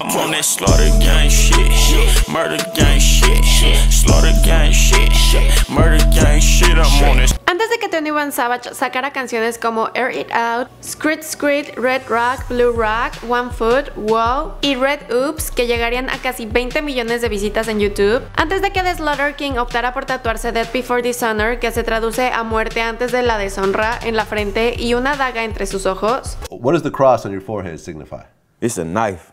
I'm on that slaughter gang shit, murder gang shit, slaughter gang shit, murder gang shit. I'm on this. Antes de que 21 Savage sacara canciones como Air It Out, Screet Screet, Red Rock, Blue Rock, One Foot, Wow y Red Oops, que llegarían a casi 20 millones de visitas en YouTube, antes de que The Slaughter King optara por tatuarse Death Before Dishonor, que se traduce a muerte antes de la deshonra, en la frente y una daga entre sus ojos, What does the cross on your forehead signify? It's a knife.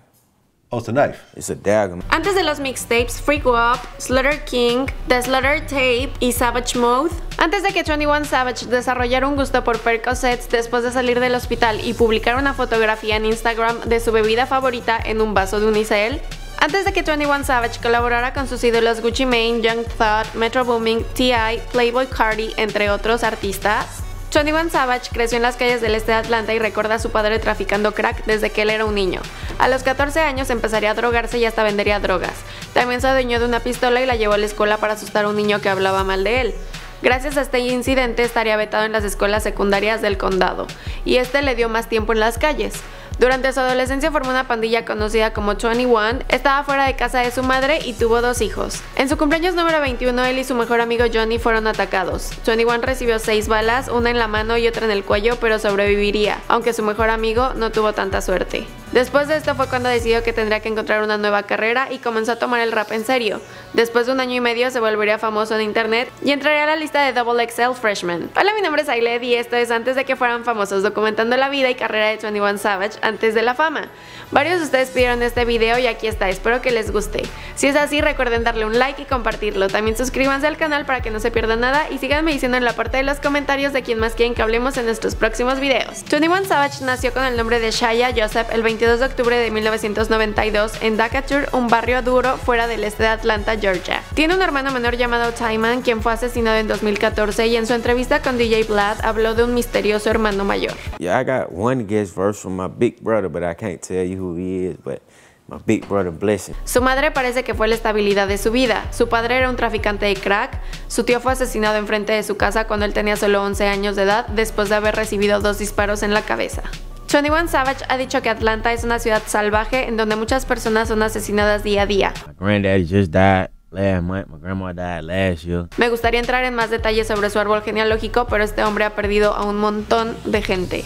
Oh, it's a knife. It's a dagger. Antes de los mixtapes Freak Up, Slaughter King, The Slaughter Tape y Savage Mode, antes de que 21 Savage desarrollara un gusto por Percocets después de salir del hospital y publicar una fotografía en Instagram de su bebida favorita en un vaso de unicel, antes de que 21 Savage colaborara con sus ídolos Gucci Mane, Young Thug, Metro Booming, T.I., Playboy Cardi, entre otros artistas, 21 Savage creció en las calles del este de Atlanta y recuerda a su padre traficando crack desde que él era un niño. A los 14 años empezaría a drogarse y hasta vendería drogas. También se adueñó de una pistola y la llevó a la escuela para asustar a un niño que hablaba mal de él. Gracias a este incidente estaría vetado en las escuelas secundarias del condado, y este le dio más tiempo en las calles. Durante su adolescencia formó una pandilla conocida como 21, estaba fuera de casa de su madre y tuvo dos hijos. En su cumpleaños número 21, él y su mejor amigo Johnny fueron atacados. 21 recibió seis balas, una en la mano y otra en el cuello, pero sobreviviría, aunque su mejor amigo no tuvo tanta suerte. Después de esto fue cuando decidió que tendría que encontrar una nueva carrera y comenzó a tomar el rap en serio. Después de un año y medio se volvería famoso en internet y entraría a la lista de Double XL Freshman. Hola, mi nombre es Ailed y esto es antes de que fueran famosos, documentando la vida y carrera de 21 Savage antes de la fama. Varios de ustedes pidieron este video y aquí está, espero que les guste. Si es así, recuerden darle un like y compartirlo. También suscríbanse al canal para que no se pierdan nada y síganme diciendo en la parte de los comentarios de quién más quieren que hablemos en nuestros próximos videos. 21 Savage nació con el nombre de Shaya Joseph el 22 de octubre de 1992 en Decatur, un barrio duro fuera del este de Atlanta, Georgia. Tiene un hermano menor llamado Tyman, quien fue asesinado en 2014 y en su entrevista con DJ Vlad habló de un misterioso hermano mayor. Yeah, I got one guest verse from my big brother, but I can't tell you who he is, but my big brother blessing. Su madre parece que fue la estabilidad de su vida. Su padre era un traficante de crack. Su tío fue asesinado enfrente de su casa cuando él tenía solo 11 años de edad después de haber recibido dos disparos en la cabeza. 21 Savage ha dicho que Atlanta es una ciudad salvaje en donde muchas personas son asesinadas día a día. My granddaddy just died last month. My grandma died last year. Me gustaría entrar en más detalles sobre su árbol genealógico, pero este hombre ha perdido a un montón de gente.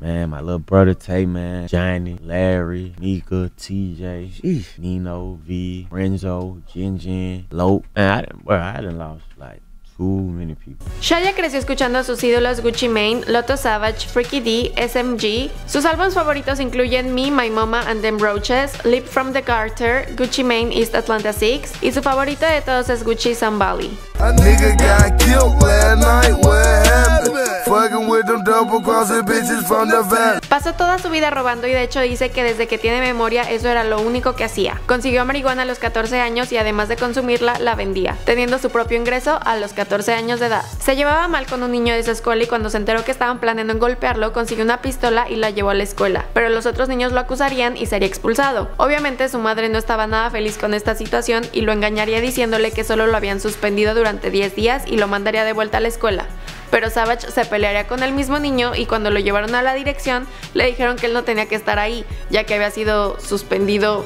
Man, my little brother Tay, man, Johnny, Larry, Mika, TJ, sheesh, Nino, V, Renzo, Jin Jin, Lope. Man, I didn't, bro, I done lost like many people. Shaya creció escuchando a sus ídolos Gucci Mane, Lotto Savage, Freaky D, SMG. Sus álbumes favoritos incluyen Me, My Mama and Them Roaches, Leap from the Carter, Gucci Mane East Atlanta 6 y su favorito de todos es Gucci Sun Pasó toda su vida robando y de hecho dice que desde que tiene memoria eso era lo único que hacía. Consiguió marihuana a los 14 años y además de consumirla, la vendía, teniendo su propio ingreso a los 14 años de edad. Se llevaba mal con un niño de su escuela y cuando se enteró que estaban planeando golpearlo, consiguió una pistola y la llevó a la escuela. Pero los otros niños lo acusarían y sería expulsado. Obviamente su madre no estaba nada feliz con esta situación y lo engañaría diciéndole que solo lo habían suspendido durante 10 días y lo mandaría de vuelta a la escuela pero Savage se pelearía con el mismo niño y cuando lo llevaron a la dirección le dijeron que él no tenía que estar ahí, ya que había sido suspendido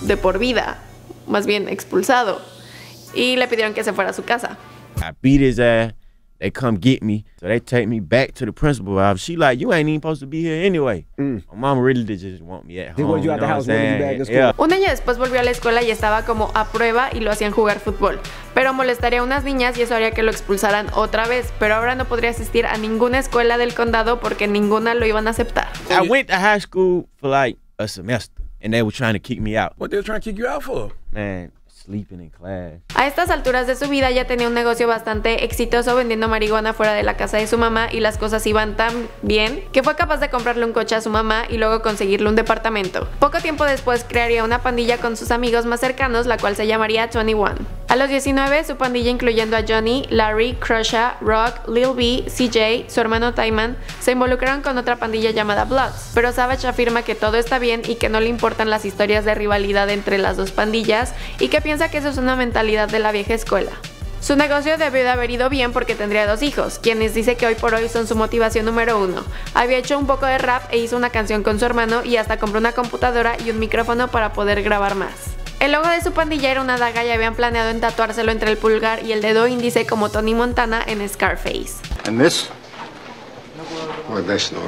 de por vida, más bien expulsado, y le pidieron que se fuera a su casa. Ass. They come get me, so they take me back to the principal office. She like, you ain't even supposed to be here anyway. My mom really did just want me at They home. want you out the know you saying? back in school. Yeah. Un año después volvió a la escuela y estaba como a prueba y lo hacían jugar fútbol, pero molestaría a unas niñas y eso haría que lo expulsaran otra vez, pero ahora no podría asistir a ninguna escuela del condado porque ninguna lo iban a aceptar. I went to high school for like a semester, and they were trying to kick me out. What they were trying to kick you out for? Man. A estas alturas de su vida ya tenía un negocio bastante exitoso vendiendo marihuana fuera de la casa de su mamá y las cosas iban tan bien que fue capaz de comprarle un coche a su mamá y luego conseguirle un departamento. Poco tiempo después crearía una pandilla con sus amigos más cercanos la cual se llamaría 21. A los 19 su pandilla incluyendo a Johnny, Larry, Crusha, Rock, Lil B, CJ, su hermano Tyman se involucraron con otra pandilla llamada Bloods, pero Savage afirma que todo está bien y que no le importan las historias de rivalidad entre las dos pandillas y que piensa que eso es una mentalidad de la vieja escuela. Su negocio debió de haber ido bien porque tendría dos hijos, quienes dice que hoy por hoy son su motivación número uno. Había hecho un poco de rap e hizo una canción con su hermano y hasta compró una computadora y un micrófono para poder grabar más. El logo de su pandilla era una daga y habían planeado en tatuárselo entre el pulgar y el dedo índice como Tony Montana en Scarface. And this? Well, that's no.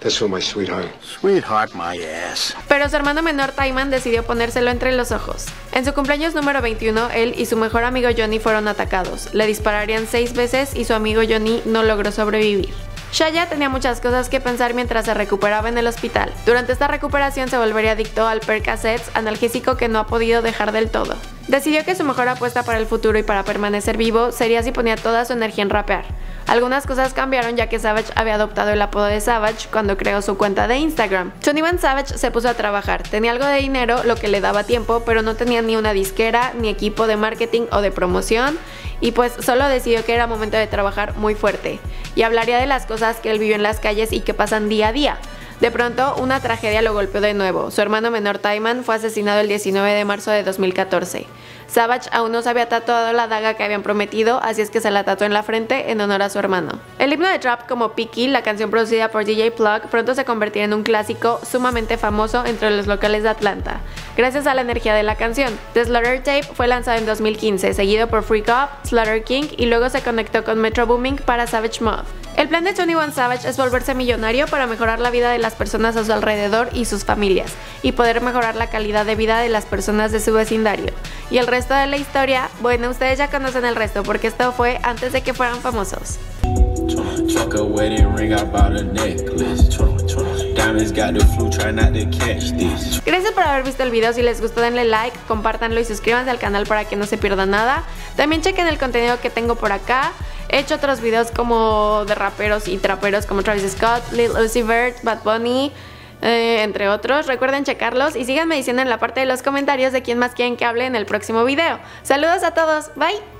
That's for my sweetheart. Sweetheart, my ass. Pero su hermano menor Taiman decidió ponérselo entre los ojos. En su cumpleaños número 21, él y su mejor amigo Johnny fueron atacados. Le dispararían seis veces y su amigo Johnny no logró sobrevivir. Shaya tenía muchas cosas que pensar mientras se recuperaba en el hospital. Durante esta recuperación se volvería adicto al Percocets, analgésico que no ha podido dejar del todo. Decidió que su mejor apuesta para el futuro y para permanecer vivo sería si ponía toda su energía en rapear. Algunas cosas cambiaron ya que Savage había adoptado el apodo de Savage cuando creó su cuenta de Instagram. 21 Savage se puso a trabajar, tenía algo de dinero, lo que le daba tiempo, pero no tenía ni una disquera, ni equipo de marketing o de promoción, y pues solo decidió que era momento de trabajar muy fuerte. Y hablaría de las cosas que él vivió en las calles y que pasan día a día. De pronto, una tragedia lo golpeó de nuevo. Su hermano menor Taiman fue asesinado el 19 de marzo de 2014. Savage aún no se había tatuado la daga que habían prometido, así es que se la tatuó en la frente en honor a su hermano. El himno de trap como Picky, la canción producida por DJ Plug, pronto se convertiría en un clásico sumamente famoso entre los locales de Atlanta, gracias a la energía de la canción. The Slaughter Tape fue lanzado en 2015, seguido por Freak Up, Slaughter King y luego se conectó con Metro Booming para Savage Mob. El plan de 21 Savage es volverse millonario para mejorar la vida de las personas a su alrededor y sus familias, y poder mejorar la calidad de vida de las personas de su vecindario. Y el resto de la historia, bueno, ustedes ya conocen el resto porque esto fue antes de que fueran famosos. Gracias por haber visto el video, si les gustó denle like, compártanlo y suscríbanse al canal para que no se pierdan nada. También chequen el contenido que tengo por acá. He hecho otros videos como de raperos y traperos como Travis Scott, Lil Uzi Vert, Bad Bunny, eh, entre otros. Recuerden checarlos y síganme diciendo en la parte de los comentarios de quién más quieren que hable en el próximo video. Saludos a todos, bye.